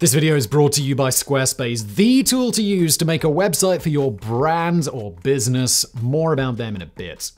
This video is brought to you by Squarespace, the tool to use to make a website for your brand or business. More about them in a bit.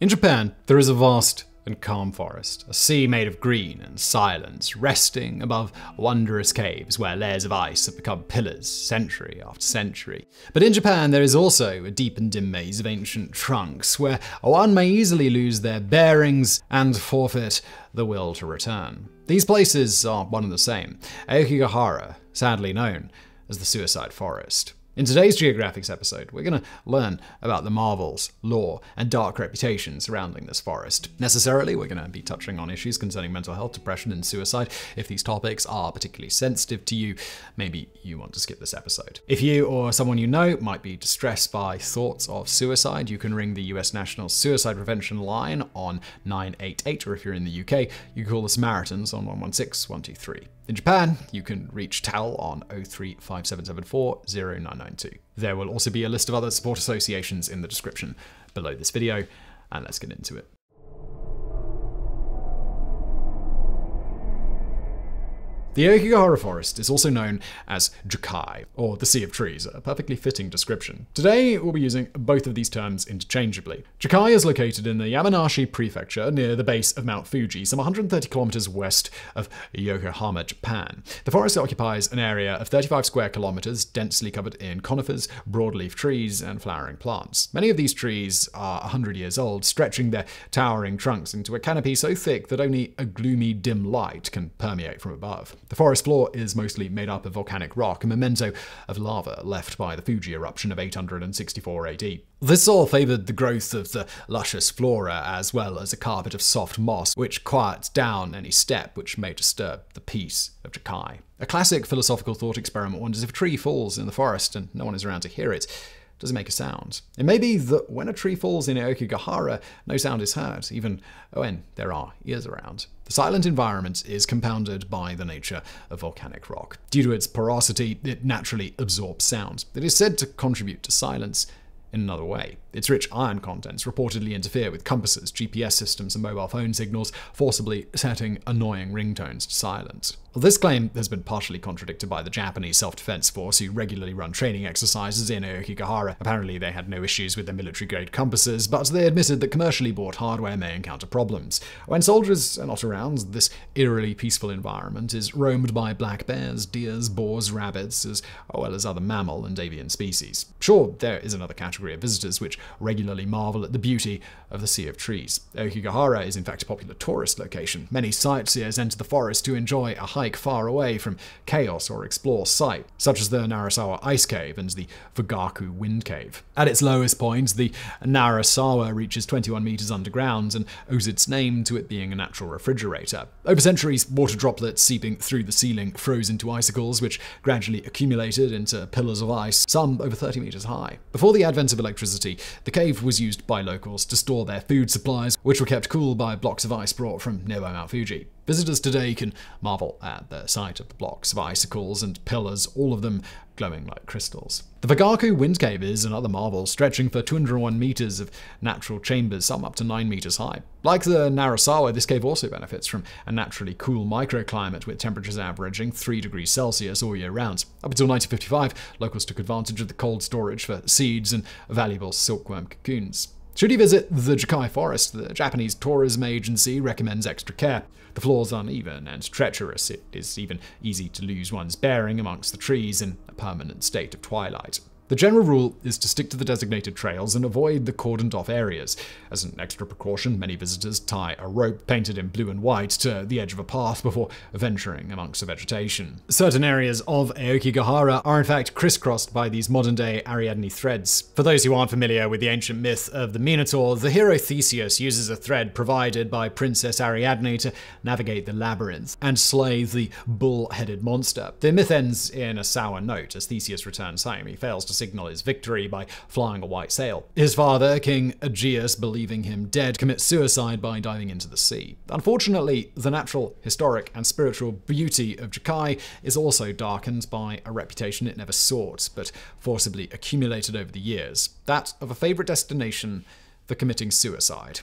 In Japan, there is a vast and calm forest, a sea made of green and silence, resting above wondrous caves where layers of ice have become pillars century after century. But in Japan, there is also a deep and dim maze of ancient trunks where one may easily lose their bearings and forfeit the will to return. These places are one and the same Aokigahara, sadly known as the Suicide Forest. In today's Geographics episode, we're going to learn about the marvels, lore, and dark reputation surrounding this forest. Necessarily, we're going to be touching on issues concerning mental health, depression, and suicide. If these topics are particularly sensitive to you, maybe you want to skip this episode. If you or someone you know might be distressed by thoughts of suicide, you can ring the US National Suicide Prevention Line on 988, or if you're in the UK, you can call the Samaritans on 116 123. In Japan, you can reach TELL on 035774 0992. There will also be a list of other support associations in the description below this video, and let's get into it. The Aokigahara Forest is also known as Jukai, or the Sea of Trees, a perfectly fitting description. Today, we'll be using both of these terms interchangeably. Jukai is located in the Yamanashi Prefecture near the base of Mount Fuji, some 130 kilometers west of Yokohama, Japan. The forest occupies an area of 35 square kilometers, densely covered in conifers, broadleaf trees, and flowering plants. Many of these trees are 100 years old, stretching their towering trunks into a canopy so thick that only a gloomy, dim light can permeate from above. The forest floor is mostly made up of volcanic rock, a memento of lava left by the Fuji eruption of 864 AD. This soil favored the growth of the luscious flora as well as a carpet of soft moss, which quiets down any step which may disturb the peace of Jukai. A classic philosophical thought experiment wonders if a tree falls in the forest and no one is around to hear it does it make a sound. It may be that when a tree falls in Aokigahara, no sound is heard, even when there are ears around. The silent environment is compounded by the nature of volcanic rock. Due to its porosity, it naturally absorbs sound. It is said to contribute to silence in another way. Its rich iron contents reportedly interfere with compasses, GPS systems, and mobile phone signals, forcibly setting annoying ringtones to silence. Well, this claim has been partially contradicted by the Japanese Self Defense Force, who regularly run training exercises in Aokigahara. Apparently, they had no issues with their military grade compasses, but they admitted that commercially bought hardware may encounter problems. When soldiers are not around, this eerily peaceful environment is roamed by black bears, deers, boars, rabbits, as well as other mammal and avian species. Sure, there is another category of visitors which regularly marvel at the beauty of the Sea of Trees. Aokigahara is in fact a popular tourist location. Many sightseers enter the forest to enjoy a hike far away from chaos or explore sight, such as the Narasawa Ice Cave and the Fugaku Wind Cave. At its lowest point, the Narasawa reaches 21 meters underground and owes its name to it being a natural refrigerator. Over centuries, water droplets seeping through the ceiling froze into icicles, which gradually accumulated into pillars of ice, some over 30 meters high. Before the advent of electricity, the cave was used by locals to store their food supplies, which were kept cool by blocks of ice brought from nearby Mount Fuji. Visitors today can marvel at the sight of the blocks of icicles and pillars, all of them glowing like crystals. The Fugaku Wind Cave is another marvel, stretching for 201 meters of natural chambers, some up to 9 meters high. Like the Narasawa, this cave also benefits from a naturally cool microclimate with temperatures averaging 3 degrees Celsius all year round. Up until 1955, locals took advantage of the cold storage for seeds and valuable silkworm cocoons. Should you visit the Jukai Forest, the Japanese tourism agency recommends extra care. The floors uneven and treacherous. It is even easy to lose one's bearing amongst the trees in a permanent state of twilight. The general rule is to stick to the designated trails and avoid the cordoned off areas. As an extra precaution, many visitors tie a rope painted in blue and white to the edge of a path before venturing amongst the vegetation. Certain areas of Aokigahara are in fact crisscrossed by these modern day Ariadne threads. For those who aren't familiar with the ancient myth of the Minotaur, the hero Theseus uses a thread provided by Princess Ariadne to navigate the labyrinth and slay the bull headed monster. The myth ends in a sour note as Theseus returns home. He fails to signal his victory by flying a white sail. His father, King Aegeus, believing him dead, commits suicide by diving into the sea. Unfortunately, the natural, historic, and spiritual beauty of Jukai is also darkened by a reputation it never sought, but forcibly accumulated over the years that of a favorite destination for committing suicide.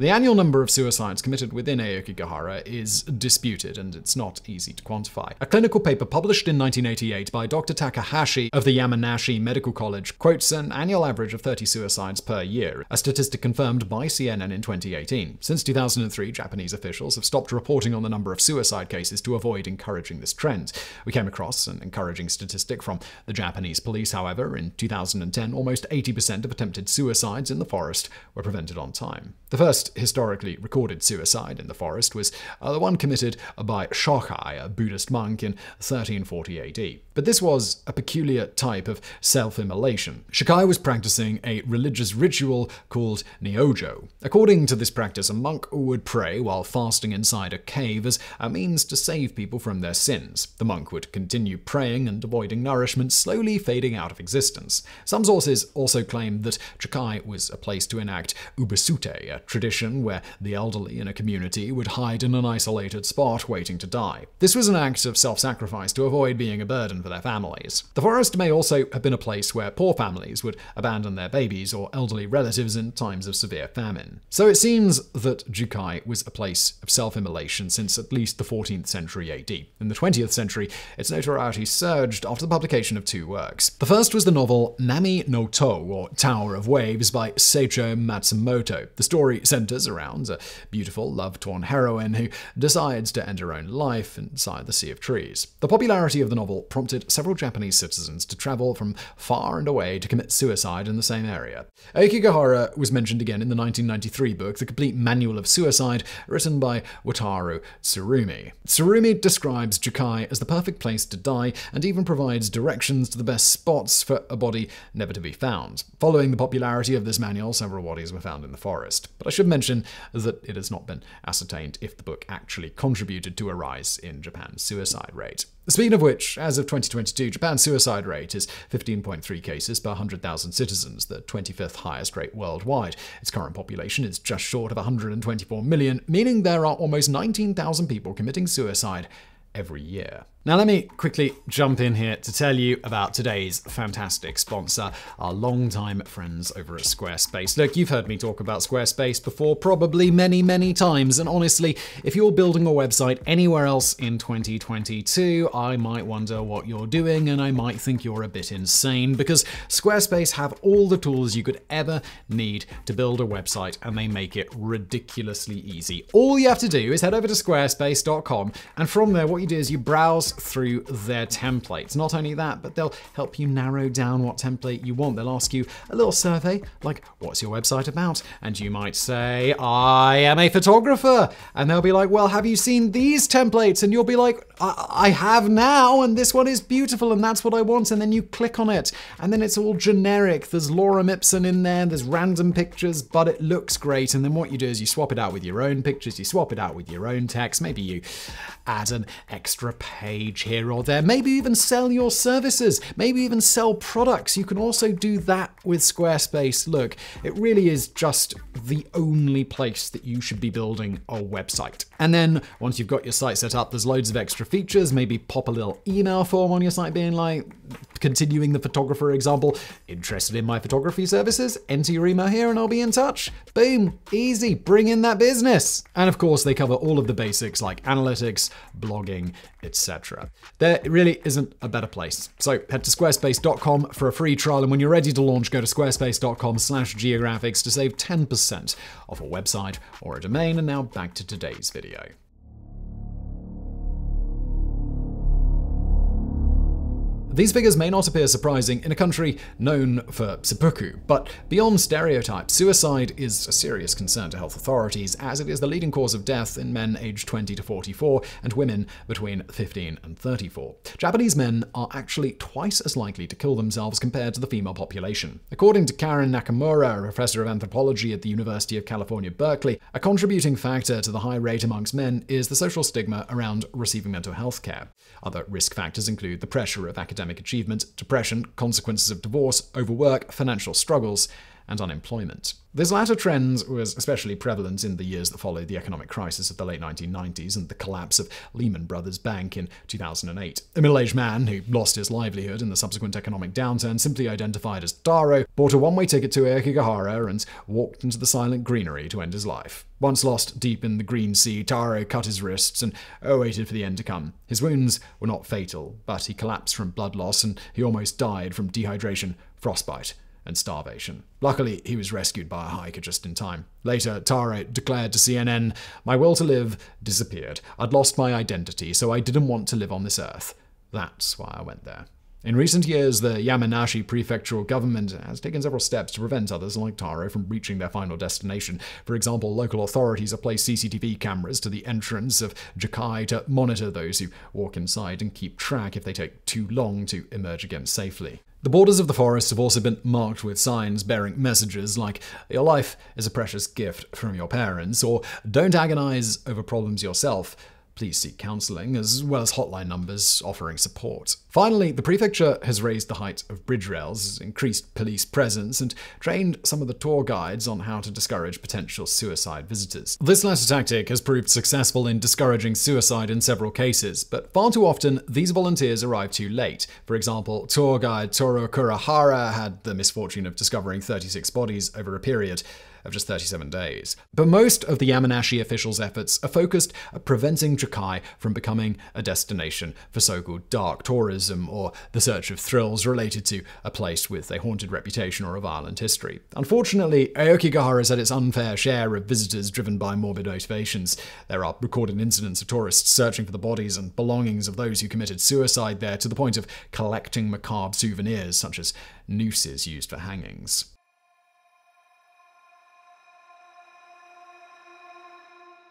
The annual number of suicides committed within Aokigahara is disputed and it's not easy to quantify. A clinical paper published in 1988 by Dr. Takahashi of the Yamanashi Medical College quotes an annual average of 30 suicides per year, a statistic confirmed by CNN in 2018. Since 2003, Japanese officials have stopped reporting on the number of suicide cases to avoid encouraging this trend. We came across an encouraging statistic from the Japanese police, however. In 2010, almost 80% of attempted suicides in the forest were prevented on time. The first historically recorded suicide in the forest was uh, the one committed by Shokai, a Buddhist monk, in 1340 AD. But this was a peculiar type of self immolation. Shokai was practicing a religious ritual called Nyojo. According to this practice, a monk would pray while fasting inside a cave as a means to save people from their sins. The monk would continue praying and avoiding nourishment, slowly fading out of existence. Some sources also claim that Jukai was a place to enact ubasute, a tradition where the elderly in a community would hide in an isolated spot waiting to die. This was an act of self sacrifice to avoid being a burden for their families. The forest may also have been a place where poor families would abandon their babies or elderly relatives in times of severe famine. So it seems that Jukai was a place of self immolation since at least the 14th century AD. In the 20th century, its notoriety surged after the publication of two works. The first was the novel Nami no To, or Tower of Waves, by Seicho Matsumoto. The story centers around a beautiful, love torn heroine who decides to end her own life inside the Sea of Trees. The popularity of the novel prompted several Japanese citizens to travel from far and away to commit suicide in the same area. Aokigahara was mentioned again in the 1993 book, The Complete Manual of Suicide, written by Wataru Tsurumi. Tsurumi describes Jukai as the perfect place to die and even provides directions to the best spots for a body never to be found. Following the popularity of this manual, several bodies were found in the forest. But I should mention that it has not been ascertained if the book actually contributed to a rise in Japan's suicide rate. Speaking of which, as of 2022, Japan's suicide rate is 15.3 cases per 100,000 citizens, the 25th highest rate worldwide. Its current population is just short of 124 million, meaning there are almost 19,000 people committing suicide every year. Now, let me quickly jump in here to tell you about today's fantastic sponsor, our longtime friends over at Squarespace. Look, you've heard me talk about Squarespace before, probably many, many times, and honestly, if you're building a website anywhere else in 2022, I might wonder what you're doing and I might think you're a bit insane because Squarespace have all the tools you could ever need to build a website and they make it ridiculously easy. All you have to do is head over to squarespace.com and from there, what you do is you browse through their templates. Not only that, but they'll help you narrow down what template you want. They'll ask you a little survey like, What's your website about? And you might say, I am a photographer. And they'll be like, Well, have you seen these templates? And you'll be like, I, I have now, and this one is beautiful, and that's what I want. And then you click on it, and then it's all generic. There's Lorem Ipsum in there, there's random pictures, but it looks great. And then what you do is you swap it out with your own pictures, you swap it out with your own text. Maybe you add an extra page here or there. Maybe even sell your services. Maybe even sell products. You can also do that with Squarespace. Look, it really is just the only place that you should be building a website. And then once you've got your site set up, there's loads of extra features. Maybe pop a little email form on your site being like, continuing the photographer example, interested in my photography services? Enter email here and I'll be in touch. Boom, easy, bring in that business. And of course, they cover all of the basics like analytics, blogging, etc. There really isn't a better place. So head to squarespace.com for a free trial, and when you're ready to launch, go to squarespace.com slash geographics to save 10% off a website or a domain. And now back to today's video. These figures may not appear surprising in a country known for seppuku, but beyond stereotypes, suicide is a serious concern to health authorities as it is the leading cause of death in men aged 20 to 44 and women between 15 and 34. Japanese men are actually twice as likely to kill themselves compared to the female population. According to Karen Nakamura, a professor of anthropology at the University of California, Berkeley, a contributing factor to the high rate amongst men is the social stigma around receiving mental health care. Other risk factors include the pressure of academic academic achievement, depression, consequences of divorce, overwork, financial struggles, and unemployment. This latter trend was especially prevalent in the years that followed the economic crisis of the late 1990s and the collapse of Lehman Brothers Bank in 2008. A middle aged man who lost his livelihood in the subsequent economic downturn, simply identified as Taro, bought a one way ticket to Aokigahara and walked into the silent greenery to end his life. Once lost deep in the green sea, Taro cut his wrists and waited for the end to come. His wounds were not fatal, but he collapsed from blood loss and he almost died from dehydration, frostbite, and starvation. Luckily, he was rescued by a hiker just in time. Later, Taro declared to CNN, My will to live disappeared. I'd lost my identity, so I didn't want to live on this earth. That's why I went there. In recent years, the Yamanashi prefectural government has taken several steps to prevent others like Taro from reaching their final destination. For example, local authorities have placed CCTV cameras to the entrance of Jukai to monitor those who walk inside and keep track if they take too long to emerge again safely. The borders of the forest have also been marked with signs bearing messages like, Your life is a precious gift from your parents, or Don't agonize over problems yourself please seek counselling, as well as hotline numbers offering support. Finally, the prefecture has raised the height of bridge rails, increased police presence, and trained some of the tour guides on how to discourage potential suicide visitors. This latter tactic has proved successful in discouraging suicide in several cases, but far too often these volunteers arrive too late. For example, tour guide Toru Kurahara had the misfortune of discovering 36 bodies over a period of just 37 days. But most of the Yamanashi officials' efforts are focused at preventing Jukai from becoming a destination for so called dark tourism or the search of thrills related to a place with a haunted reputation or a violent history. Unfortunately, Aokigahara has had its unfair share of visitors driven by morbid motivations. There are recorded incidents of tourists searching for the bodies and belongings of those who committed suicide there to the point of collecting macabre souvenirs such as nooses used for hangings.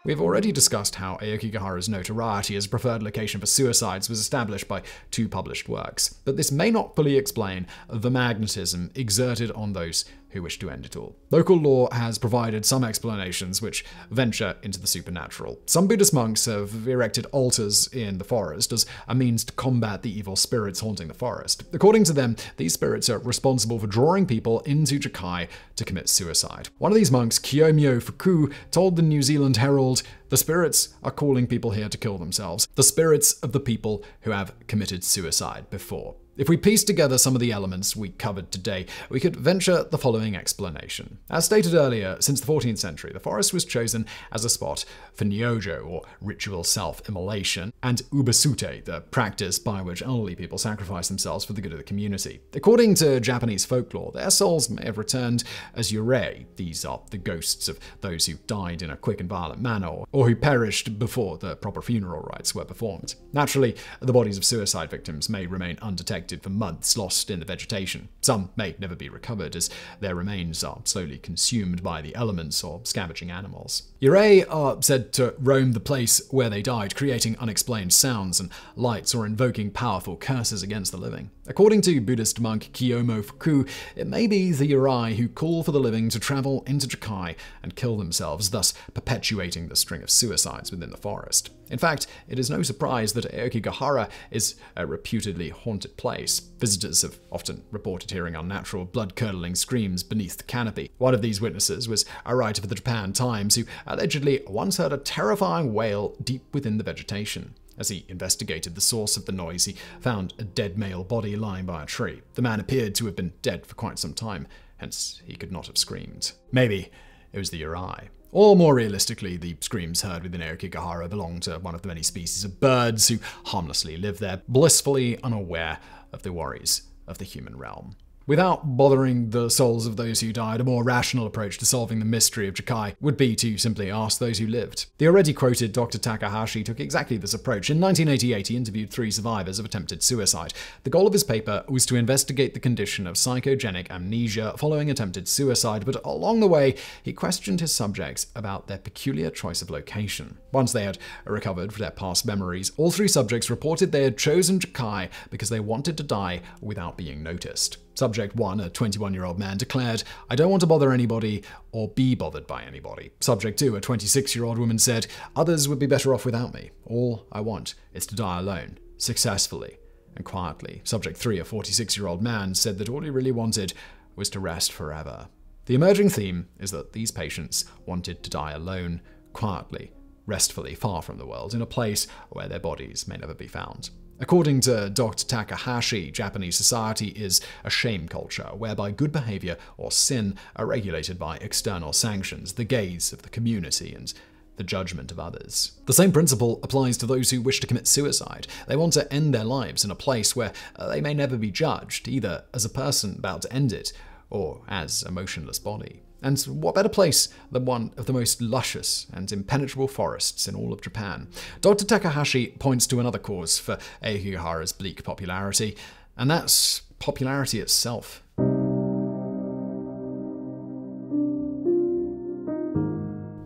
We've already discussed how Aokigahara's notoriety as a preferred location for suicides was established by two published works, but this may not fully explain the magnetism exerted on those who wish to end it all. Local lore has provided some explanations which venture into the supernatural. Some Buddhist monks have erected altars in the forest as a means to combat the evil spirits haunting the forest. According to them, these spirits are responsible for drawing people into Jukai to commit suicide. One of these monks, Kiyomyo Fuku, told the New Zealand Herald, the spirits are calling people here to kill themselves. The spirits of the people who have committed suicide before. If we piece together some of the elements we covered today, we could venture the following explanation. As stated earlier, since the 14th century, the forest was chosen as a spot for nyojo, or ritual self-immolation, and ubasute, the practice by which elderly people sacrifice themselves for the good of the community. According to Japanese folklore, their souls may have returned as yurei. These are the ghosts of those who died in a quick and violent manner, or who perished before the proper funeral rites were performed. Naturally, the bodies of suicide victims may remain undetected for months lost in the vegetation. Some may never be recovered as their remains are slowly consumed by the elements or scavenging animals. Yurei are said to roam the place where they died, creating unexplained sounds and lights or invoking powerful curses against the living. According to Buddhist monk Kiyomo Fuku, it may be the Yurei who call for the living to travel into Jukai and kill themselves, thus perpetuating the string of suicides within the forest. In fact, it is no surprise that Aokigahara is a reputedly haunted place. Visitors have often reported hearing unnatural, blood-curdling screams beneath the canopy. One of these witnesses was a writer for the Japan Times who allegedly once heard a terrifying wail deep within the vegetation. As he investigated the source of the noise, he found a dead male body lying by a tree. The man appeared to have been dead for quite some time, hence he could not have screamed. Maybe it was the Yurei. Or more realistically, the screams heard within Aokigahara belong to one of the many species of birds who harmlessly live there, blissfully unaware of the worries of the human realm. Without bothering the souls of those who died, a more rational approach to solving the mystery of Jukai would be to simply ask those who lived. The already quoted Dr. Takahashi took exactly this approach. In 1988, he interviewed three survivors of attempted suicide. The goal of his paper was to investigate the condition of psychogenic amnesia following attempted suicide, but along the way, he questioned his subjects about their peculiar choice of location. Once they had recovered from their past memories, all three subjects reported they had chosen Jukai because they wanted to die without being noticed. Subject 1, a 21 year old man, declared, I don't want to bother anybody or be bothered by anybody. Subject 2, a 26 year old woman, said, Others would be better off without me. All I want is to die alone, successfully and quietly. Subject 3, a 46 year old man, said that all he really wanted was to rest forever. The emerging theme is that these patients wanted to die alone, quietly, restfully, far from the world, in a place where their bodies may never be found. According to Dr. Takahashi, Japanese society is a shame culture, whereby good behavior or sin are regulated by external sanctions, the gaze of the community, and the judgment of others. The same principle applies to those who wish to commit suicide. They want to end their lives in a place where they may never be judged, either as a person about to end it or as a motionless body. And what better place than one of the most luscious and impenetrable forests in all of Japan? Dr. Takahashi points to another cause for Aokigahara's bleak popularity, and that's popularity itself.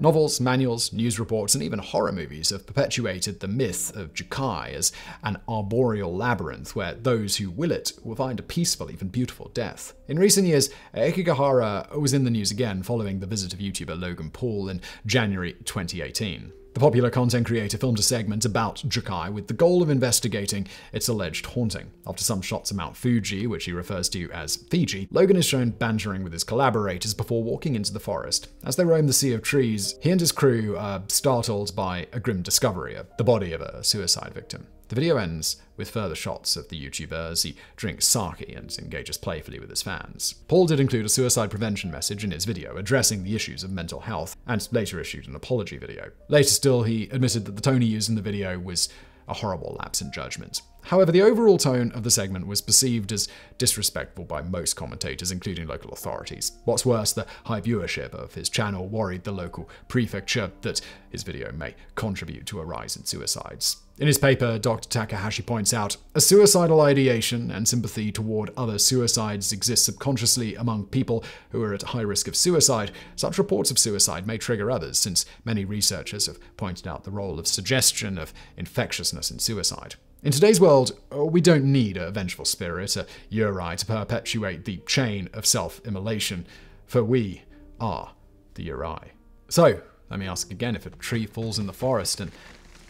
Novels, manuals, news reports, and even horror movies have perpetuated the myth of Jukai as an arboreal labyrinth where those who will it will find a peaceful, even beautiful death. In recent years, Aokigahara was in the news again following the visit of YouTuber Logan Paul in January 2018. The popular content creator filmed a segment about Jukai with the goal of investigating its alleged haunting. After some shots of Mount Fuji, which he refers to as Fiji, Logan is shown bantering with his collaborators before walking into the forest. As they roam the sea of trees, he and his crew are startled by a grim discovery of the body of a suicide victim. The video ends with further shots of the YouTuber as he drinks sake and engages playfully with his fans. Paul did include a suicide prevention message in his video addressing the issues of mental health, and later issued an apology video. Later still, he admitted that the tone he used in the video was a horrible lapse in judgment. However, the overall tone of the segment was perceived as disrespectful by most commentators, including local authorities. What's worse, the high viewership of his channel worried the local prefecture that his video may contribute to a rise in suicides. In his paper, Dr. Takahashi points out a suicidal ideation and sympathy toward other suicides exists subconsciously among people who are at high risk of suicide. Such reports of suicide may trigger others, since many researchers have pointed out the role of suggestion of infectiousness in suicide. In today's world, uh, we don't need a vengeful spirit, a Yurei, to perpetuate the chain of self immolation, for we are the Yurei. So, let me ask again if a tree falls in the forest and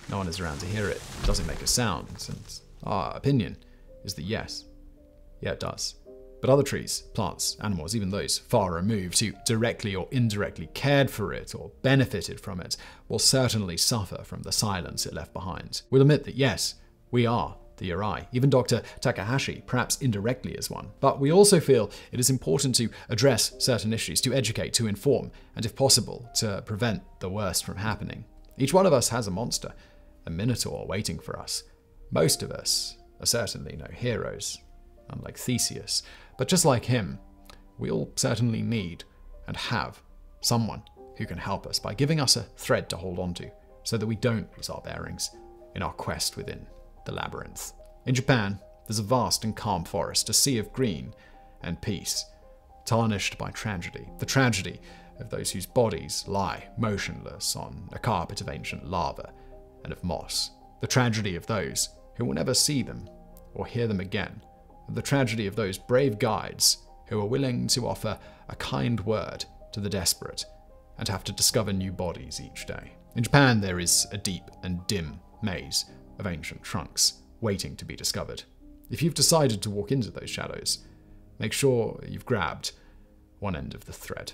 no one is around to hear it, does it make a sound? And our opinion is that yes. Yeah, it does. But other trees, plants, animals, even those far removed who directly or indirectly cared for it or benefited from it, will certainly suffer from the silence it left behind. We'll admit that yes, we are the Yurei. Even Dr. Takahashi, perhaps indirectly, is one. But we also feel it is important to address certain issues, to educate, to inform, and if possible, to prevent the worst from happening. Each one of us has a monster, a minotaur waiting for us. Most of us are certainly no heroes, unlike Theseus, but just like him, we all certainly need and have someone who can help us by giving us a thread to hold on to so that we don't lose our bearings in our quest within the labyrinth. In Japan, there's a vast and calm forest, a sea of green and peace, tarnished by tragedy. The tragedy of those whose bodies lie motionless on a carpet of ancient lava and of moss. The tragedy of those who will never see them or hear them again. The tragedy of those brave guides who are willing to offer a kind word to the desperate and have to discover new bodies each day. In Japan, there is a deep and dim maze of ancient trunks, waiting to be discovered. If you've decided to walk into those shadows, make sure you've grabbed one end of the thread.